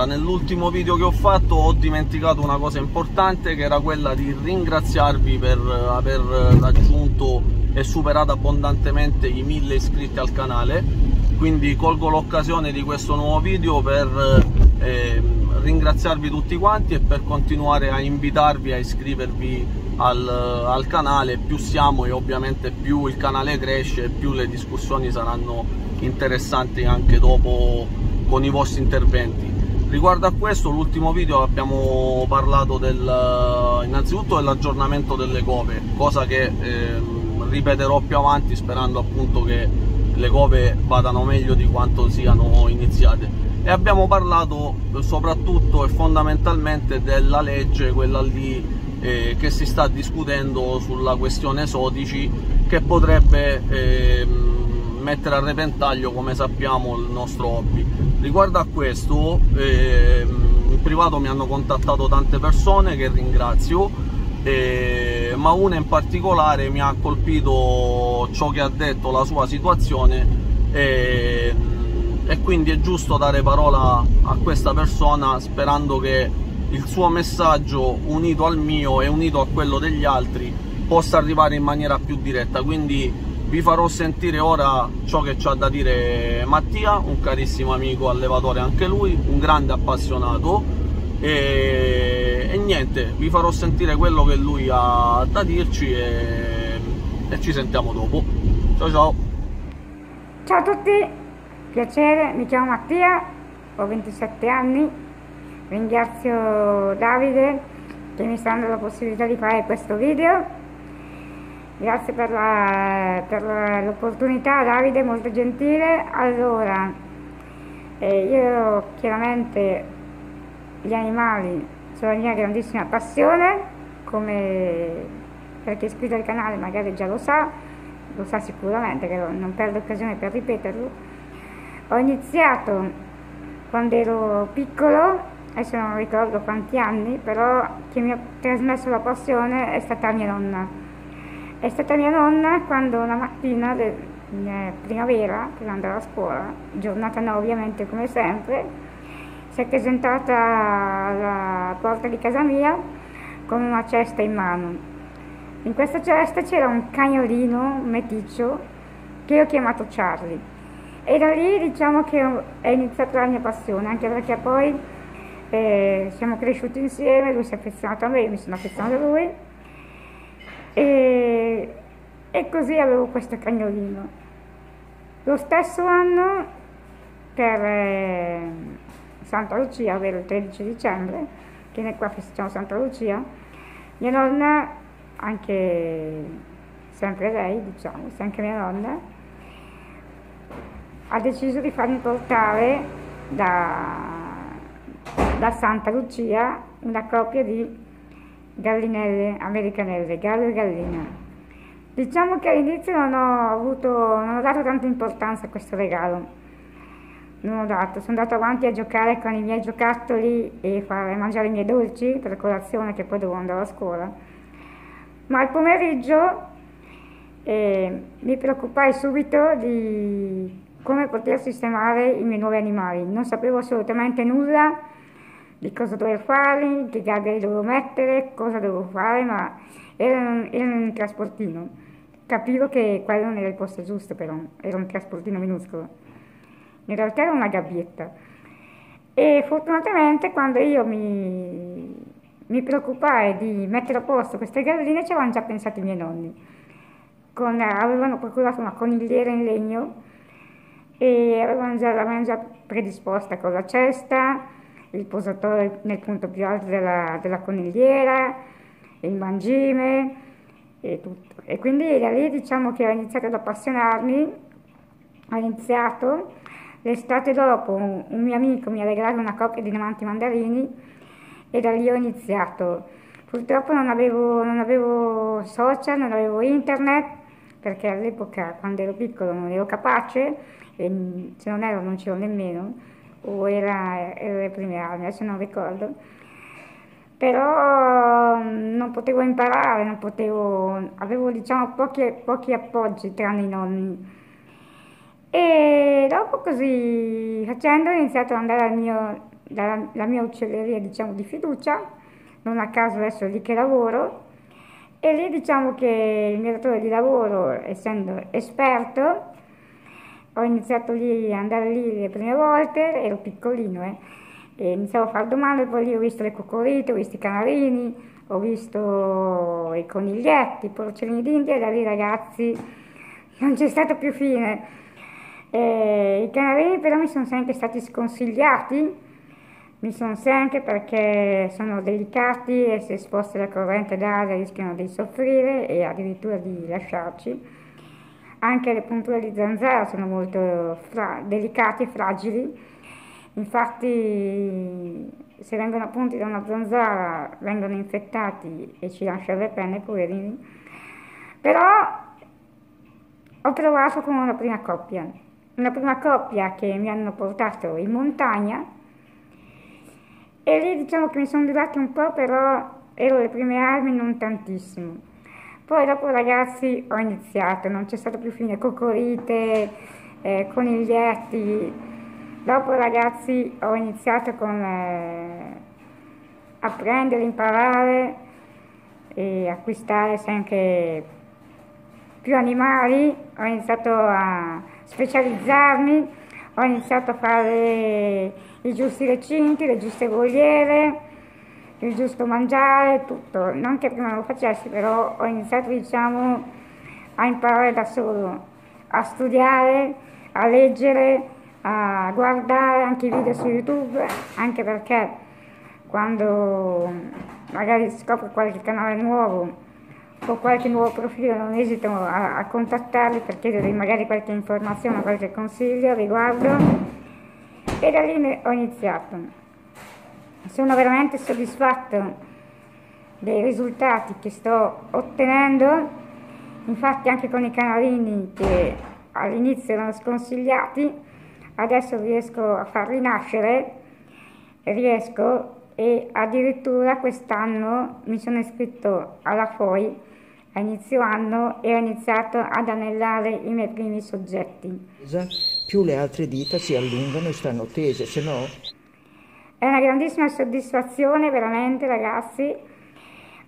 Allora, nell'ultimo video che ho fatto ho dimenticato una cosa importante che era quella di ringraziarvi per aver raggiunto e superato abbondantemente i 1000 iscritti al canale. Quindi colgo l'occasione di questo nuovo video per eh, ringraziarvi tutti quanti e per continuare a invitarvi a iscrivervi al, al canale. Più siamo e ovviamente più il canale cresce più le discussioni saranno interessanti anche dopo con i vostri interventi riguardo a questo l'ultimo video abbiamo parlato del, innanzitutto dell'aggiornamento delle cove cosa che eh, ripeterò più avanti sperando appunto che le cove vadano meglio di quanto siano iniziate. E abbiamo parlato soprattutto e fondamentalmente della legge quella lì eh, che si sta discutendo sulla questione esotici che potrebbe eh, mettere a repentaglio come sappiamo il nostro hobby riguardo a questo eh, in privato mi hanno contattato tante persone che ringrazio eh, ma una in particolare mi ha colpito ciò che ha detto la sua situazione e, e quindi è giusto dare parola a questa persona sperando che il suo messaggio unito al mio e unito a quello degli altri possa arrivare in maniera più diretta. Quindi vi farò sentire ora ciò che c'ha da dire Mattia, un carissimo amico allevatore anche lui, un grande appassionato e, e niente, vi farò sentire quello che lui ha da dirci e, e ci sentiamo dopo. Ciao ciao! Ciao a tutti, piacere, mi chiamo Mattia, ho 27 anni, ringrazio Davide che mi sta dando la possibilità di fare questo video Grazie per, l'opportunità Davide, molto gentile. Allora, eh, io chiaramente gli animali sono la mia grandissima passione, come per chi è iscritto al canale magari già lo sa, lo sa sicuramente, che non perdo occasione per ripeterlo. Ho iniziato quando ero piccolo, adesso non ricordo quanti anni, però chi mi ha trasmesso la passione è stata mia nonna è stata mia nonna quando una mattina, de, de primavera, per andare a scuola, giornata no ovviamente come sempre, si è presentata alla porta di casa mia con una cesta in mano. In questa cesta c'era un cagnolino meticcio che ho chiamato Charlie. E da lì diciamo che è iniziata la mia passione, anche perché poi eh, siamo cresciuti insieme, lui si è affezionato a me, io mi sono affezionata a lui e, e così avevo questo cagnolino. Lo stesso anno, per eh, Santa Lucia, ovvero il 13 dicembre, che noi qua festeggiamo Santa Lucia, mia nonna, anche sempre lei, diciamo, sempre mia nonna, ha deciso di farmi portare da, da Santa Lucia una coppia di gallinelle americanelle, gallo e gallina. Diciamo che all'inizio non ho, avuto, non ho dato tanta importanza a questo regalo. Non ho dato, sono andato avanti a giocare con i miei giocattoli e fare mangiare i miei dolci per colazione che poi dovevo andare a scuola. Ma al pomeriggio eh, mi preoccupai subito di come poter sistemare i miei nuovi animali. Non sapevo assolutamente nulla di cosa dovevo fare, che gabbia dovevo mettere, cosa dovevo fare, ma erano, erano in un trasportino. Capivo che quello non era il posto giusto però, era un trasportino minuscolo. In realtà era una gabbietta. E fortunatamente quando io mi, mi preoccupai di mettere a posto queste galline ci avevano già pensato i miei nonni. Con, avevano procurato una conigliera in legno e avevano già, l'avevano già predisposta con la cesta, il posatore nel punto più alto della, della conigliera, il mangime e tutto. E quindi da lì diciamo che ho iniziato ad appassionarmi, ho iniziato, l'estate dopo un, mio amico mi ha regalato una coppia di diamanti mandarini e da lì ho iniziato. Purtroppo non avevo, non avevo social, non avevo internet, perché all'epoca quando ero piccolo non ero capace e se non ero non c'ero nemmeno o era, era prime armi, adesso non ricordo. Però mm, non potevo imparare, non potevo, avevo diciamo pochi, pochi appoggi tranne i nonni. E dopo così facendo ho iniziato ad andare mio, dalla mia uccelleria diciamo di fiducia, non a caso adesso lì che lavoro, e lì diciamo che il mio datore di lavoro, essendo esperto, ho iniziato lì a andare lì le prime volte, ero piccolino, eh, e iniziavo a fare domande, poi lì ho visto le cocorite, ho visto i canarini, ho visto i coniglietti, i porcellini d'India, e da lì ragazzi non c'è stato più fine. E I canarini però mi sono sempre stati sconsigliati, mi sono sempre perché sono delicati e se esposti alla corrente d'aria rischiano di soffrire e addirittura di lasciarci. Anche le punture di zanzara sono molto fra- delicate e fragili, infatti se vengono appunti da una zanzara vengono infettati e ci lasciano le penne, poverini. Però ho provato con una prima coppia, una prima coppia che mi hanno portato in montagna e lì diciamo che mi sono durati un po', però ero le prime armi non tantissimo. Poi dopo ragazzi ho iniziato, non c'è stato più fine, cocorite, eh, coniglietti. Dopo ragazzi ho iniziato con eh, apprendere, imparare e acquistare sempre più animali, ho iniziato a specializzarmi, ho iniziato a fare i giusti recinti, le giuste voliere, il giusto mangiare, tutto. Non che prima lo facessi, però ho iniziato diciamo a imparare da solo, a studiare, a leggere, a guardare anche i video su YouTube, anche perché quando magari scopro qualche canale nuovo o qualche nuovo profilo non esito a, a contattarli per chiedere magari qualche informazione, qualche consiglio riguardo e da lì ho iniziato. Sono veramente soddisfatto dei risultati che sto ottenendo, infatti anche con i canalini che all'inizio erano sconsigliati, adesso riesco a farli nascere, riesco e addirittura quest'anno mi sono iscritto alla FOI a inizio anno e ho iniziato ad anellare i miei primi soggetti. Più le altre dita si allungano e stanno tese, se no... È una grandissima soddisfazione veramente ragazzi,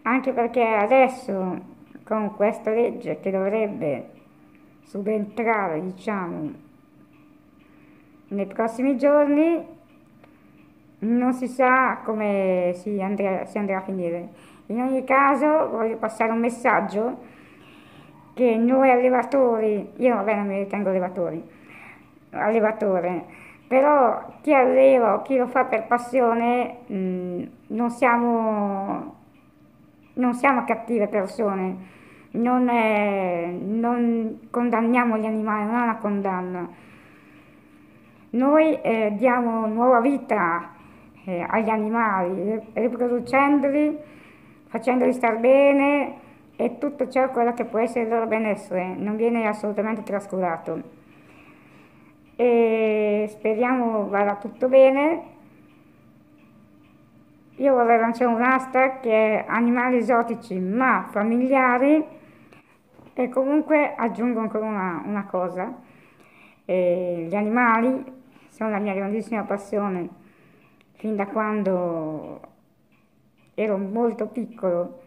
anche perché adesso con questa legge che dovrebbe subentrare, diciamo, nei prossimi giorni, non si sa come si andrà, si andrà a finire. In ogni caso voglio passare un messaggio che noi allevatori, io vabbè non mi ritengo allevatori, allevatore, però chi alleva chi lo fa per passione mh, mm, non, siamo, non siamo cattive persone, non, è, non, condanniamo gli animali, non è una condanna. Noi eh, diamo nuova vita eh, agli animali, riproducendoli facendoli star bene e tutto ciò che può essere il loro benessere, non viene assolutamente trascurato. E speriamo vada tutto bene. Io vorrei lanciare un hashtag che è animali esotici ma familiari e comunque aggiungo ancora una, una cosa. E gli animali sono la mia grandissima passione fin da quando ero molto piccolo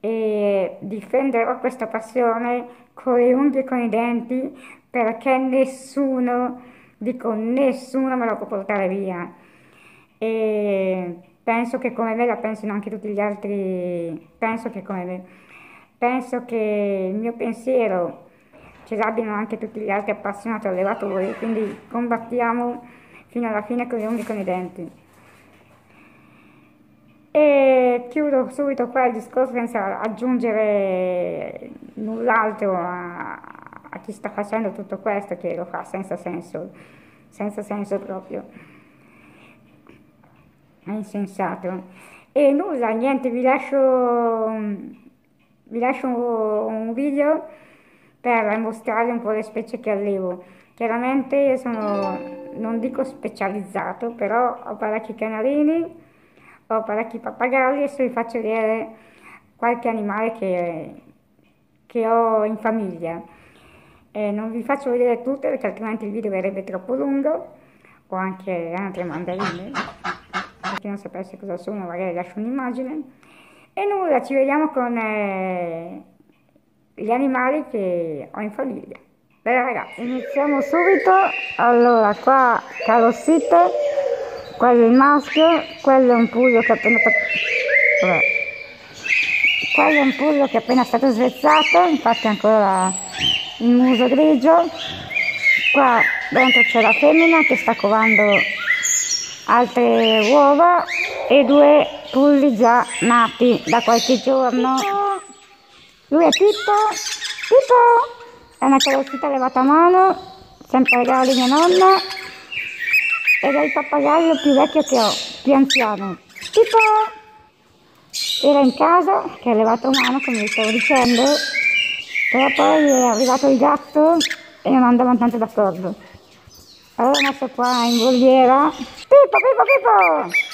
e difenderò questa passione con le unghie e con i denti perché nessuno, dico nessuno me lo può portare via. E penso che come me la pensino anche tutti gli altri, penso che come me, penso che il mio pensiero ce l'abbiano anche tutti gli altri appassionati allevatori, quindi combattiamo fino alla fine con le unghie e con i denti. E chiudo subito qua il discorso senza aggiungere null'altro chi sta facendo tutto questo, che lo fa senza senso, senza senso proprio. È insensato. E nulla, niente, vi lascio, vi lascio un video per mostrare un po' le specie che allevo. Chiaramente io sono, non dico specializzato, però ho parecchi canarini, ho parecchi pappagalli e adesso vi faccio vedere qualche animale che, che ho in famiglia. Eh, non vi faccio vedere tutte perché altrimenti il video verrebbe troppo lungo, ho anche altre mandarine. chi non sapesse cosa sono magari lascio un'immagine. E nulla, ci vediamo con eh, gli animali che ho in famiglia. Bene ragazzi, iniziamo subito. Allora, qua calossite, quello è il maschio, quello è un pugno che è appena Vabbè. Quello è un pugno che è appena stato svezzato, infatti ancora il muso grigio. Qua dentro c'è la femmina che sta covando altre uova e due pulli già nati da qualche giorno. Lui è Pippo. Pippo! È una carrozzita levata a mano, sempre regalo di mia nonna, ed è il pappagallo più vecchio che ho, più anziano. Pippo! Era in casa, che è levato a mano, come vi stavo dicendo, però poi è arrivato il gatto e non andavano tanto d'accordo. Allora messo qua in voliera. Pippo, Pippo, Pippo!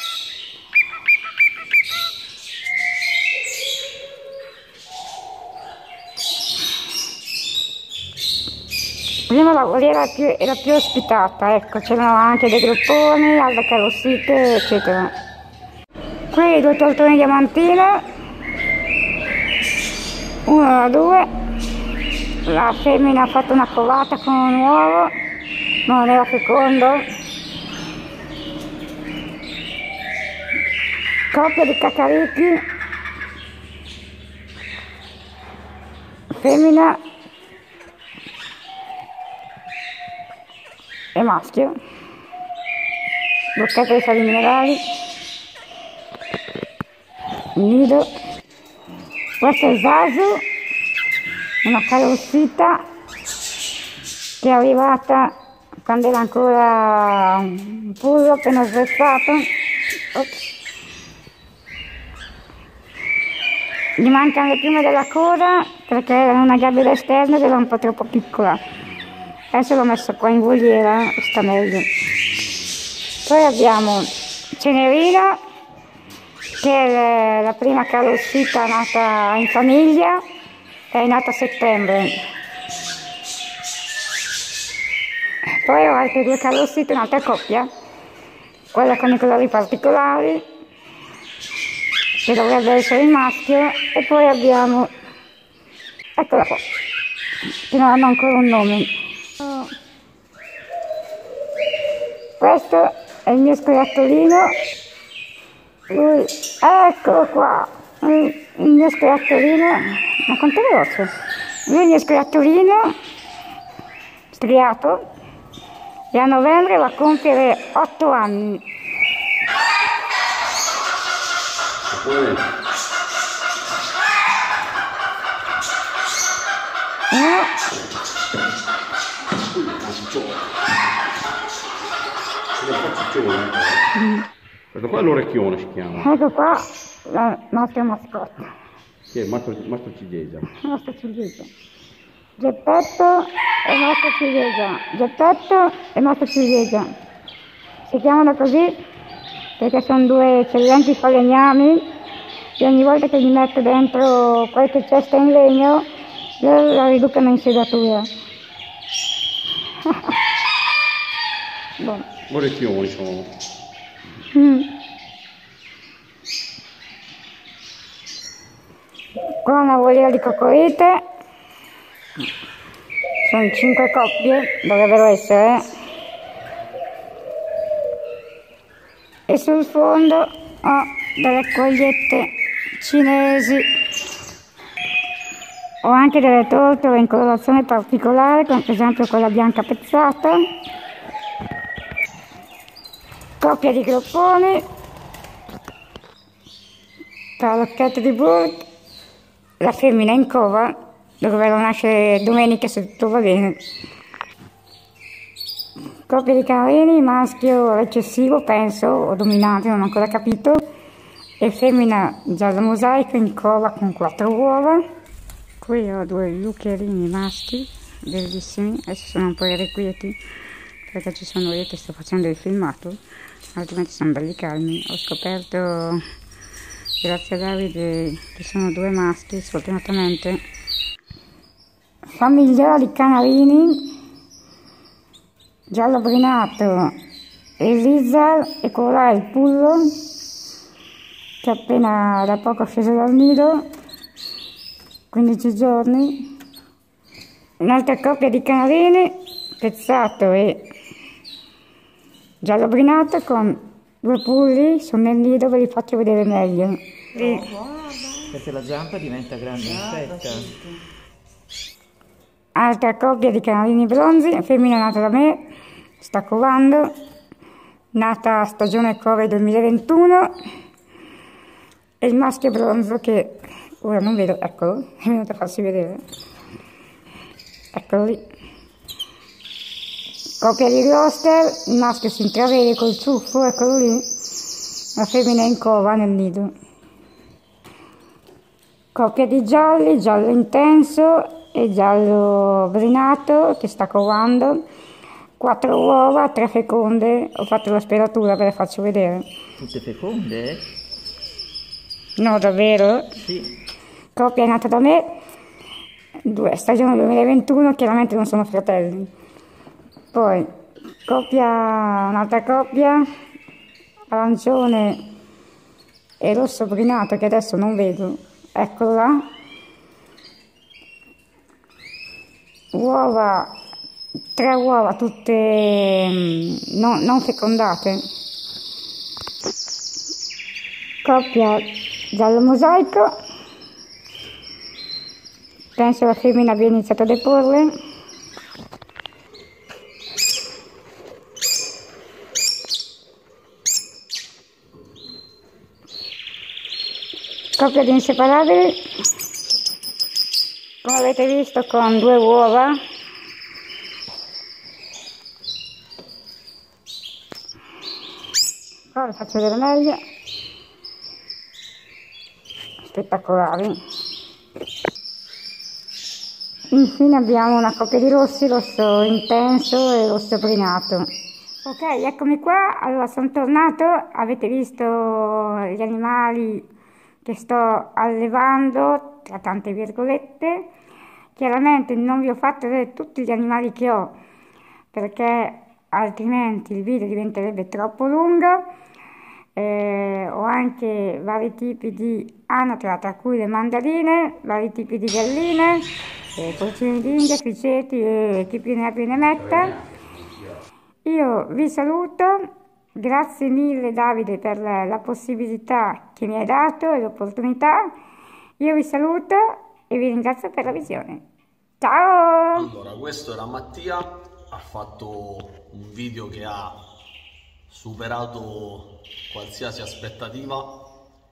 Prima la voliera era più, ospitata, ecco, c'erano anche dei grupponi, altre carrozzite, eccetera. Qui due tortoni diamantine, uno, due, la femmina ha fatto una covata con un uovo, non era fecondo. Coppia di cacarichi, femmina è maschio, boccetta di sali minerali, nido, questo è Zazu, una carrozzita che è arrivata quando era ancora un pullo appena svezzato. Ops. Gli mancano le piume della coda perché era una gabbia esterna ed era un po' troppo piccola. Adesso l'ho messo qua in voliera, sta meglio. Poi abbiamo Cenerina, che è la prima carrozzita nata in famiglia, è nata a settembre. Poi ho altre due carrozzite, un'altra coppia, quella con i colori particolari, che dovrebbe essere il maschio, e poi abbiamo, eccola qua, che non hanno ancora un nome. Questo è il mio scoiattolino. Lui, eccolo qua, il mio scoiattolino. Ma quanto veloce? Lui è il mio scoiattolino striato e a novembre va a compiere 8 anni. Uno, Questo qua è l'orecchione si chiama. ecco qua la nostra mascotte, Il mastro, mastro ciliegia. la nostra ciliegia. Geppetto e nostra ciliegia. Geppetto e nostra ciliegia. Si chiamano così perché sono due eccellenti falegnami e ogni volta che gli metto dentro qualche cesta in legno loro la riducono in sedatura. Boh. Orecchioni sono. Mm. Qua una voliera di cocorite, sono cinque coppie, dovrebbero essere, e sul fondo ho delle cogliette cinesi, ho anche delle tortole in colorazione particolare, come per esempio quella bianca pezzata, coppia di gropponi, tarlocchetto di Burt, la femmina in cova, dovrebbero nascere domenica se tutto va bene. Coppia di canarini, maschio recessivo, penso, o dominante, non ho ancora capito, e femmina giallo mosaico in cova con quattro uova. Qui ho due lucherini maschi, bellissimi, adesso sono un po' irrequieti perché ci sono io che sto facendo il filmato, altrimenti sono belli calmi. Ho scoperto, grazie a Davide, che sono due maschi, sfortunatamente. Famiglia di canarini, giallo brinato e lizard, e è il pullo, che è appena da poco sceso dal nido, 15 giorni. Un'altra coppia di canarini, pezzato e giallo brinato con due pulli, sono nel nido, ve li faccio vedere meglio. Sì. Perché la zampa diventa grande in fretta. Altra coppia di canarini bronzi, femmina nata da me, sta covando, nata stagione Cove 2021 e il maschio bronzo che ora non vedo, eccolo, è venuto a farsi vedere. Eccolo lì. Coppia di roster, il maschio si intravede col ciuffo, eccolo lì, la femmina è in cova nel nido. Coppia di gialli, giallo intenso e giallo brinato che sta covando. Quattro uova, tre feconde. Ho fatto la speratura, ve le faccio vedere. Tutte feconde? No, davvero? Sì. Coppia è nata da me, due, stagione 2021, chiaramente non sono fratelli. Poi, coppia, un'altra coppia, arancione e rosso brinato che adesso non vedo. Eccolo là. Uova, tre uova tutte mm, non, non fecondate. Coppia giallo mosaico. Penso la femmina abbia iniziato a deporle. Coppia di inseparabili. Come avete visto con due uova. Ora vi faccio vedere meglio. Spettacolari. Infine abbiamo una coppia di rossi, rosso intenso e rosso brinato. Ok, eccomi qua, allora sono tornato, avete visto gli animali che sto allevando, tra tante virgolette. Chiaramente non vi ho fatto vedere tutti gli animali che ho, perché altrimenti il video diventerebbe troppo lungo. Eh, ho anche vari tipi di anatra, tra cui le mandarine, vari tipi di galline, eh, porcini d'India, criceti e chi più ne ha più ne metta. Io vi saluto, grazie mille Davide per la, possibilità che mi hai dato e l'opportunità. Io vi saluto e vi ringrazio per la visione. Ciao! Allora, questo era Mattia, ha fatto un video che ha superato qualsiasi aspettativa.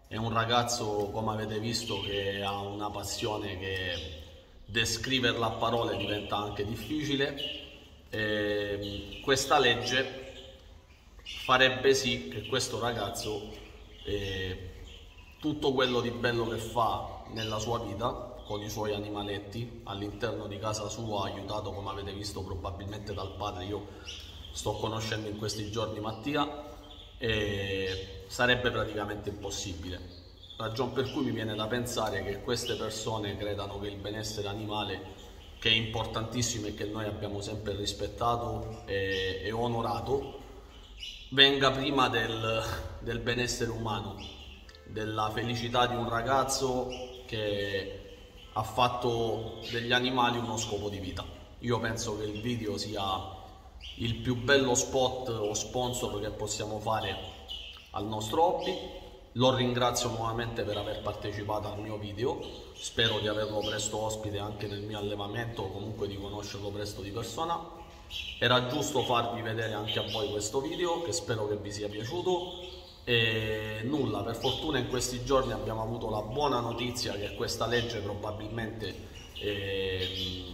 È un ragazzo, come avete visto, che ha una passione che descriverla a parole diventa anche difficile. E questa legge farebbe sì che questo ragazzo eh, tutto quello di bello che fa nella sua vita con i suoi animaletti all'interno di casa sua, aiutato come avete visto probabilmente dal padre, io sto conoscendo in questi giorni Mattia, e sarebbe praticamente impossibile. Ragion per cui mi viene da pensare che queste persone credano che il benessere animale, che è importantissimo e che noi abbiamo sempre rispettato e, e onorato, venga prima del, del benessere umano, della felicità di un ragazzo che ha fatto degli animali uno scopo di vita. Io penso che il video sia il più bello spot o sponsor che possiamo fare al nostro hobby. Lo ringrazio nuovamente per aver partecipato al mio video, spero di averlo presto ospite anche nel mio allevamento o comunque di conoscerlo presto di persona. Era giusto farvi vedere anche a voi questo video che spero che vi sia piaciuto. E nulla, per fortuna in questi giorni abbiamo avuto la buona notizia che questa legge probabilmente eh,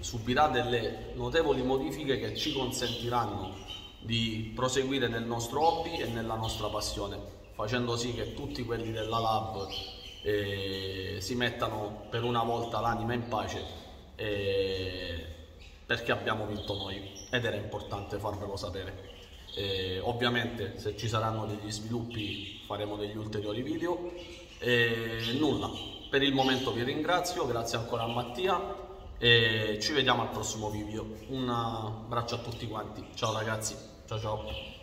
subirà delle notevoli modifiche che ci consentiranno di proseguire nel nostro hobby e nella nostra passione, facendo sì che tutti quelli della Lab eh, si mettano per una volta l'anima in pace eh, perché abbiamo vinto noi ed era importante farvelo sapere. Eh, ovviamente se ci saranno degli sviluppi faremo degli ulteriori video. E nulla. Per il momento vi ringrazio grazie ancora a Mattia e ci vediamo al prossimo video. Un abbraccio a tutti quanti. Ciao ragazzi. Ciao ciao